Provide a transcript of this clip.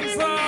hands up.